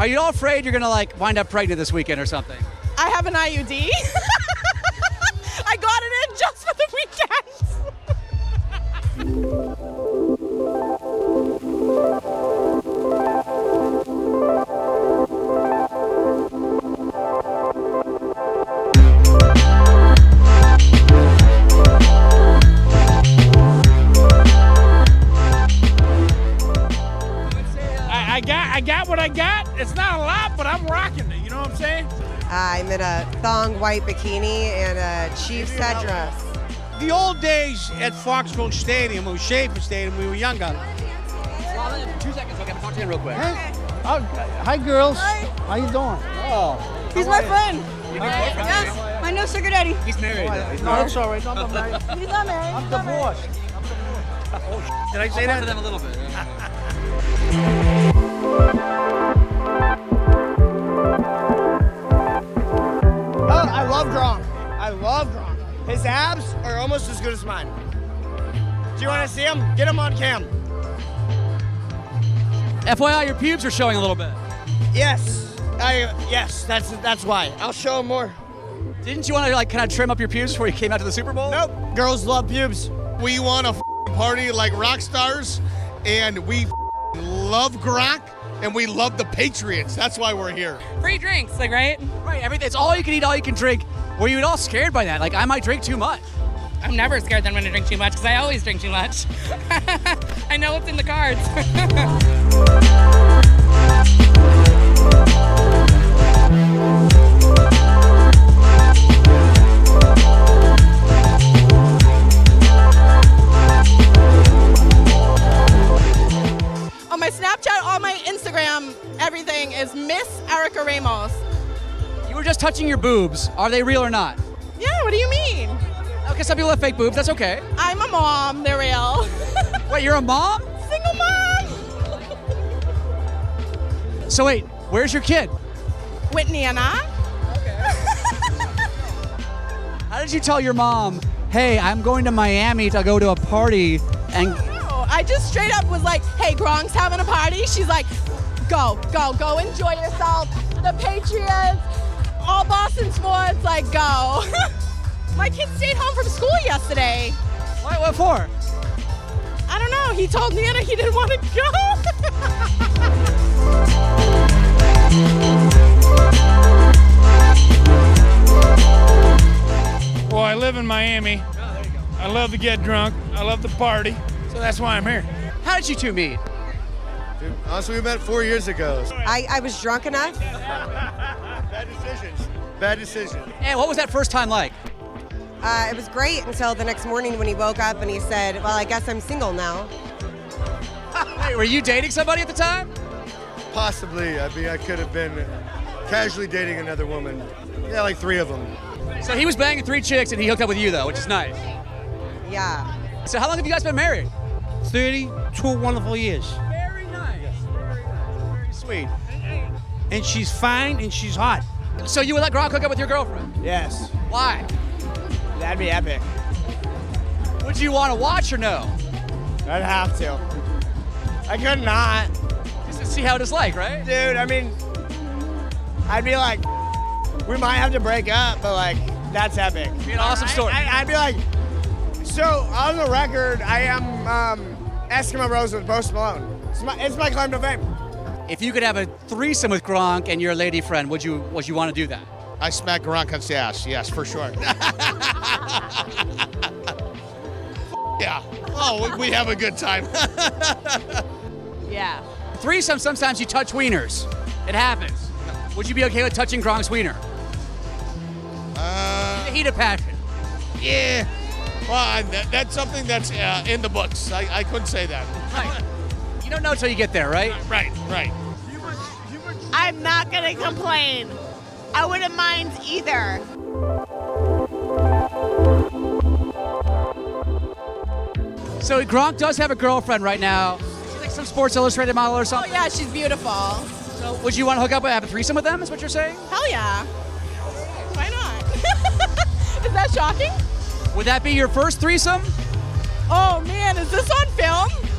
Are you all afraid you're gonna like wind up pregnant this weekend or something? I have an IUD. I got it in just for the weekend. I, I got what I got. It's not a lot, but I'm rocking it. You know what I'm saying? I'm in a thong white bikini and a Chiefs headdress. The old days at Foxborough Stadium or Schaefer Stadium, we were younger. Two seconds. Okay, I'm talking to you real quick. Oh, hi, girls. Hi. How you doing? Oh, He's my friend. You have a boyfriend? Yes, my new sugar daddy. He's married. Oh, though. He's no, married. that's all right. I'm not married. He's not married. I'm He's not married. divorced. I'm divorced. Oh, did I say Say that to them a little bit. Oh, as good as mine. Do you want to see him? Get him on cam. FYI, your pubes are showing a little bit. Yes. I yes, that's that's why. I'll show him more. Didn't you want to like kind of trim up your pubes before you came out to the Super Bowl? Nope. Girls love pubes. We want to party like rock stars, and we love Gronk, and we love the Patriots. That's why we're here. Free drinks, like right? Right. Everything. It's all you can eat, all you can drink. Were you at all scared by that? Like I might drink too much. I'm never scared that I'm going to drink too much because I always drink too much. I know what's in the cards. on my Snapchat, on my Instagram, everything is Miss Erica Ramos. You were just touching your boobs. Are they real or not? Okay, some people have fake boobs. That's okay. I'm a mom, they're real. Wait, you're a mom? Single mom! So wait, where's your kid? Whitney and I. Okay. How did you tell your mom, hey, I'm going to Miami to go to a party and No, I just straight up was like, hey, Gronk's having a party. She's like, go, go, go enjoy yourself. The Patriots, all Boston sports, like, go. My kid stayed home from school yesterday. Why? what for? I don't know. He told Nana he didn't want to go. Well, I live in Miami. I love to get drunk. I love to party. So that's why I'm here. How did you two meet? Dude, honestly, we met four years ago. I, I was drunk enough. Bad decisions. Bad decisions. And what was that first time like? Uh, it was great until the next morning when he woke up and he said, Well, I guess I'm single now. Wait, were you dating somebody at the time? Possibly. I mean, I could have been casually dating another woman. Yeah, like three of them. So he was banging three chicks and he hooked up with you though, which is nice. Yeah. So how long have you guys been married? 32 wonderful years. Very nice. Very nice. Very sweet. And she's fine and she's hot. So you would let Gronk hook up with your girlfriend? Yes. Why? That'd be epic. Would you want to watch or no? I'd have to. I could not. Just to see how it is like, right? Dude, I mean, I'd be like, we might have to break up, but like, that's epic. It'd Be an awesome story. I, would be like, so on the record, I am um, Eskimo Rose with Post Malone. It's my, it's my claim to fame. If you could have a threesome with Gronk and your lady friend, would you would you want to do that? I smack Gronk on the ass. Yes, for sure. yeah. Oh, we, we have a good time. Yeah. Threesome, sometimes you touch wieners. It happens. Would you be okay with touching Gronk's wiener? Uh, The heat of passion. yeah. Well, that, that's something that's uh, in the books. I, I couldn't say that. Right. You don't know until you get there, right? Right, right. I'm not gonna complain. I wouldn't mind either. So Gronk does have a girlfriend right now. She's like some Sports Illustrated model or something. Oh, yeah, she's beautiful. So would you want to hook up and have a threesome with them? Is what you're saying? Hell yeah. Why not? is that shocking? Would that be your first threesome? Oh, man, is this on film?